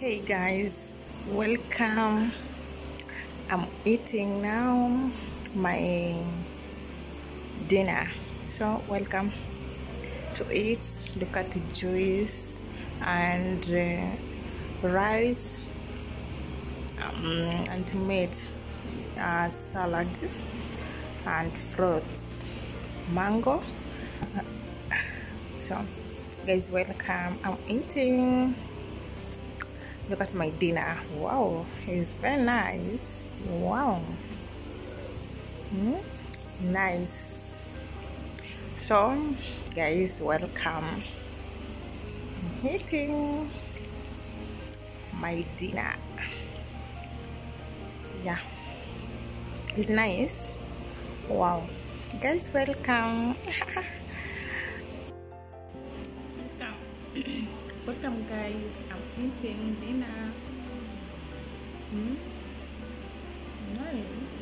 Hey guys, welcome. I'm eating now my dinner. So, welcome to eat. Look at the juice and uh, rice um, and meat, uh, salad and fruits, mango. So, guys, welcome. I'm eating look at my dinner. Wow it's very nice. Wow. Mm, nice. So guys welcome. I'm eating my dinner. Yeah. It's nice. Wow. Guys welcome. Welcome welcome guys i'm eating dinner hmm? nice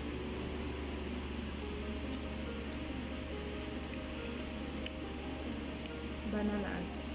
bananas.